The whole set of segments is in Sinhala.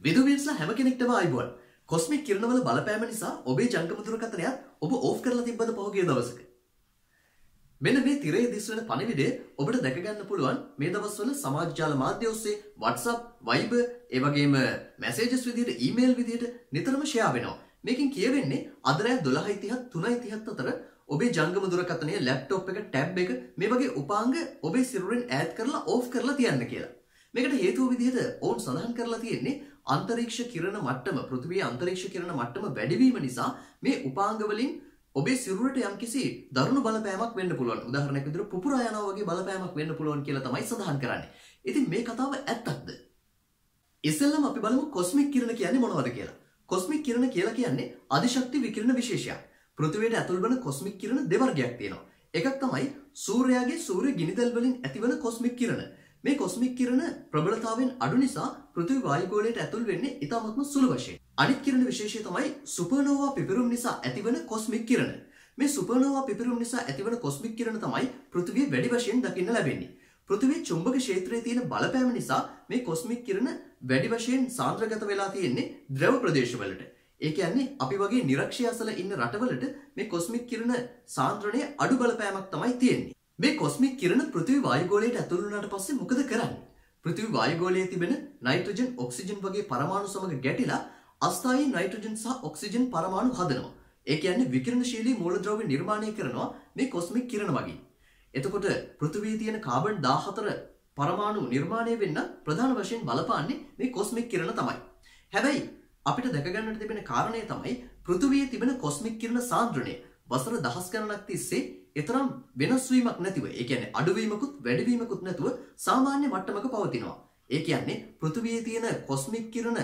විදුවියන්ස්ලා හැම කෙනෙක්ටම අයිබුවන් කොස්මික් කිරණවල බලපෑම නිසා ඔබේ ජංගම දුරකථනයත් ඔබ ඕෆ් කරලා තිබ්බද පහුගිය දවසක මෙන්න මේ තිරේ දිස්වන පණිවිඩය ඔබට දැකගන්න පුළුවන් මේ දවස්වල සමාජ ජාල මාධ්‍ය ඔස්සේ WhatsApp, Viber, ඒ වගේම messages විදිහට email විදිහට නිතරම share වෙනවා. මේකෙන් කියවෙන්නේ අද රෑ 12:30 3:30 අතර ඔබේ ජංගම දුරකථනය, laptop එක, tab එක මේ වගේ උපාංග ඔබේ සිරුරෙන් ඈඩ් කරලා off කරලා තියන්න කියලා. මේකට හේතුව විදිහට ඔවුන් සඳහන් කරලා තියෙන්නේ අන්තරීක්ෂ කිරණ මට්ටම පෘථිවියේ අන්තරීක්ෂ කිරණ මට්ටම වැඩිවීම නිසා මේ උපාංග වලින් ඔබේ සිරුරට යම්කිසි දරුණු බලපෑමක් වෙන්න පුළුවන්. උදාහරණයක් විදිහට පුපුරා යනවා වගේ බලපෑමක් වෙන්න පුළුවන් කියලා තමයි සඳහන් කරන්නේ. ඉතින් මේ කතාව ඇත්තක්ද? ඉස්සෙල්ලම අපි බලමු කොස්මික් කිරණ කියන්නේ මොනවද කියලා. කොස්මික් කිරණ කියලා කියන්නේ අධිශක්ති විකිරණ විශේෂයක්. පෘථිවියට ඇතුල් වන කොස්මික් කිරණ දෙවර්ගයක් තියෙනවා. එකක් තමයි සූර්යයාගේ සූර්ය ගිනිදැල් වලින් ඇතිවන කොස්මික් කිරණ. මේ කොස්මික් කිරණ ප්‍රබලතාවෙන් අඩු නිසා පෘථිවි වායුගෝලයට ඇතුල් වෙන්නේ ඉතාමත්ම සුළු වශයෙන්. අනිත් කිරණ විශේෂය තමයි සුපර්නෝවා පිපිරුම් නිසා ඇතිවන කොස්මික් කිරණ. මේ සුපර්නෝවා පිපිරුම් නිසා ඇතිවන කොස්මික් කිරණ තමයි පෘථිවිය වැඩි වශයෙන් දකින්න ලැබෙන්නේ. පෘථිවියේ චුම්බක ක්ෂේත්‍රයේ තියෙන බලපෑම නිසා මේ කොස්මික් කිරණ වැඩි වශයෙන් සාන්ද්‍රගත වෙලා තියෙන්නේ ද්‍රව ප්‍රදේශවලට. ඒ කියන්නේ අපි වගේ නිරක්ෂය අසල ඉන්න රටවලට මේ කොස්මික් කිරණ සාන්ද්‍රණය අඩු බලපෑමක් තමයි තියෙන්නේ. මේ කොස්මික් කිරණ පෘථිවි වායුගෝලයට ඇතුළු වුණාට පස්සේ මොකද කරන්නේ? පෘථිවි වායුගෝලයේ තිබෙන නයිට්‍රජන් ඔක්සිජන් වගේ පරමාණු සමග ගැටිලා අස්ථායී නයිට්‍රජන් සහ ඔක්සිජන් පරමාණු හදනවා. ඒ කියන්නේ විකිරණශීලී මූලද්‍රව්‍ය නිර්මාණය කරනවා මේ කොස්මික් කිරණ වගේ. එතකොට පෘථිවියේ තියෙන කාබන් 14 පරමාණු නිර්මාණය වෙන්න ප්‍රධාන වශයෙන් බලපාන්නේ මේ කොස්මික් කිරණ තමයි. හැබැයි අපිට දැක ගන්නට තිබෙන කාරණය තමයි පෘථිවියේ තිබෙන කොස්මික් කිරණ සාන්ද්‍රණය වසර දහස් ගණනක් තිස්සේ එතරම් වෙනස් වීමක් නැතිව ඒ කියන්නේ අඩුවීමකුත් වැඩිවීමකුත් නැතුව සාමාන්‍ය මට්ටමක පවතිනවා. ඒ කියන්නේ පෘථිවියේ තියෙන කොස්මික් කිරණ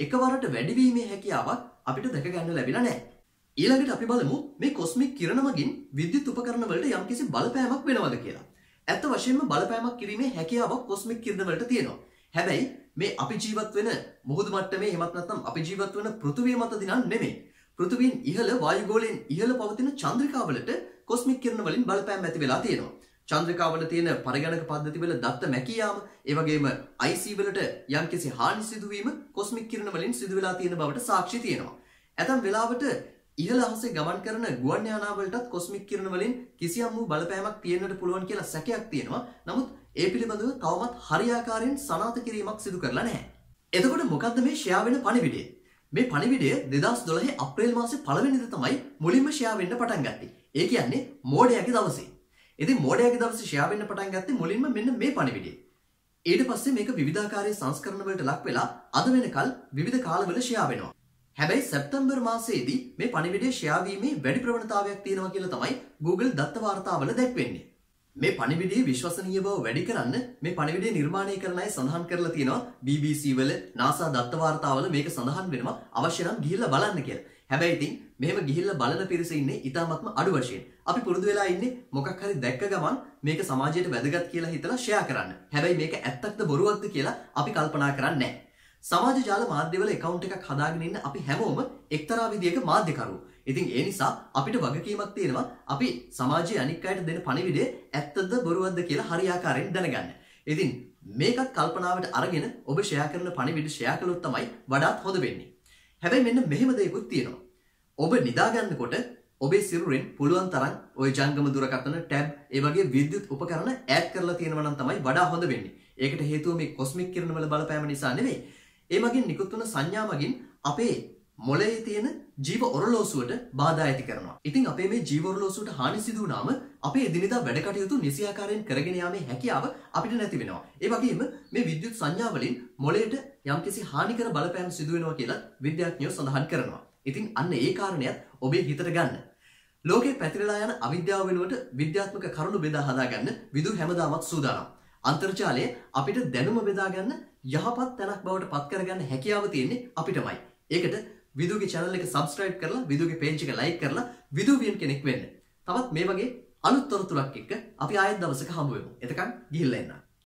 එකවරට වැඩිවීමේ හැකියාවක් අපිට දැක ගන්න ලැබිලා නැහැ. ඊළඟට අපි බලමු මේ කොස්මික් කිරණ මගින් විද්‍යුත් උපකරණ වලට යම්කිසි බලපෑමක් වෙනවද කියලා. ඇත්ත වශයෙන්ම බලපෑමක් කිරීමේ හැකියාවක් කොස්මික් කිරණ වලට තියෙනවා. හැබැයි මේ අපි ජීවත් වෙන මුහුදු මට්ටමේ එහෙමත් නැත්නම් අපි ජීවත් වෙන පෘථිවිය මත දිනන් නෙමෙයි. පෘථිවියෙන් ඉහළ වායුගෝලයෙන් ඉහළ පවතින චන්ද්‍රිකාවලට කොස්මික් කිරණ වලින් බලපෑම් ඇති වෙලා තියෙනවා. චන්ද්‍රිකාවල තියෙන පරිගණක පද්ධති වල දත්ත මැකී යාම, ඒ වගේම IC වලට යම්කිසි හානි සිදුවීම කොස්මික් කිරණ වලින් සිදු වෙලා තියෙන බවට සාක්ෂි තියෙනවා. ඇතම් වෙලාවට ඉහළ අහසේ ගමන් කරන ගුවන් යානාවලටත් කොස්මික් කිරණ වලින් කිසියම් වූ බලපෑමක් තියෙන්නට පුළුවන් කියලා සැකයක් තියෙනවා. නමුත් ඒ පිළිබඳව තවමත් හරියාකාරයෙන් සනාථ කිරීමක් සිදු කරලා නැහැ. එතකොට මොකද්ද මේ ෂෙයා වෙන පණිවිඩය? මේ පණිවිඩය 2012 අප්‍රේල් මාසේ පළවෙනිදා තමයි මුලින්ම ෂෙයා වෙන්න පටන් ගත්තේ. ඒ කියන්නේ මෝඩයාගේ දවසේ. ඉතින් මෝඩයාගේ දවසේ ෂෙයා වෙන්න පටන් ගත්තේ මුලින්ම මෙන්න මේ පණිවිඩය. ඊට පස්සේ මේක විවිධාකාරයේ සංස්කරණ වලට ලක් වෙලා අද වෙනකල් විවිධ කාලවල ෂෙයා වෙනවා. හැබැයි සැප්තැම්බර් මාසයේදී මේ පණිවිඩය ෂෙයා වීමේ වැඩි ප්‍රවණතාවයක් තියෙනවා කියලා තමයි Google දත්ත වාර්තාවල දැක්වෙන්නේ. මේ පණිවිඩයේ විශ්වසනීය බව වැඩි කරන්න මේ පණිවිඩය නිර්මාණය කරන අය සඳහන් කරලා තියෙනවා BBC වල NASA දත්ත වාර්තාවල මේක සඳහන් වෙනවා අවශ්‍ය නම් ගිහිල්ලා බලන්න කියලා. හැබැයි ඉතින් මෙහෙම ගිහිල්ලා බලන පිරිස ඉන්නේ ඊටාත්ම අඩු වශයෙන්. අපි පුරුදු වෙලා ඉන්නේ මොකක් හරි දැක්ක ගමන් මේක සමාජයට වැදගත් කියලා හිතලා ෂෙයා කරන්න. හැබැයි මේක ඇත්තක්ද බොරුවක්ද කියලා අපි කල්පනා කරන්නේ නැහැ. සමාජ ජාල මාධ්‍යවල account එකක් හදාගෙන ඉන්න අපි හැමෝම එක්තරා විදියක මාධ්‍යකරු. ඉතින් ඒ නිසා අපිට වගකීමක් තියෙනවා අපි සමාජයේ අනික් අයට දෙන පණිවිඩය ඇත්තද බොරුවක්ද කියලා හරියාකාරයෙන් දැනගන්න. ඉතින් මේකත් කල්පනාවට අරගෙන ඔබ ෂෙයා කරන පණිවිඩ ෂෙයා කළොත් තමයි වඩාත් හොඳ වෙන්නේ. හැබැයි මෙන්න මෙහෙම දෙයක්ත් තියෙනවා. ඔබ නිදාගන්නකොට ඔබේ සිරුරෙන් පුළුවන් තරම් ওই ජංගම දුරකථන ටැබ් ඒ වගේ විද්‍යුත් උපකරණ ඈඩ් කරලා තියෙනවා නම් තමයි වඩා හොඳ වෙන්නේ. ඒකට හේතුව මේ කොස්මික් කිරණ වල බලපෑම නිසා නෙවෙයි. ඒ මගින් නිකුත් වන සංඥා මගින් අපේ මොලේ තියෙන ජීව ඔරලෝසුවට බාධා ඇති කරනවා. ඉතින් අපේ මේ ජීව ඔරලෝසුවට හානි සිදු වුණාම අපේ එදිනෙදා වැඩ කටයුතු නිසියාකාරයෙන් කරගෙන යාමේ හැකියාව අපිට නැති වෙනවා. ඒ වගේම මේ විද්‍යුත් සංඥා වලින් මොලේට යම්කිසි හානිකර බලපෑම් සිදු වෙනවා කියලා විද්‍යාඥයෝ සඳහන් කරනවා. ඉතින් අන්න ඒ කාරණයත් ඔබේ හිතට ගන්න. ලෝකේ පැතිරලා යන අවිද්‍යාව වෙනුවට විද්‍යාත්මක කරුණු බෙදා හදාගන්න විදු හැමදාමත් සූදානම්. අන්තර්ජාලය අපිට දැනුම බෙදාගන්න යහපත් තැනක් බවට පත් කරගන්න හැකියාව තියෙන්නේ අපිටමයි. ඒකට විදුගේ channel එක subscribe කරලා විදුගේ page එක like කරලා විදුවියන් කෙනෙක් වෙන්න. තවත් මේ වගේ අලුත් තොරතුරක් එක්ක අපි ආයෙත් දවසක හමු වෙමු. එතකන් ගිහිල්ලා එන්න.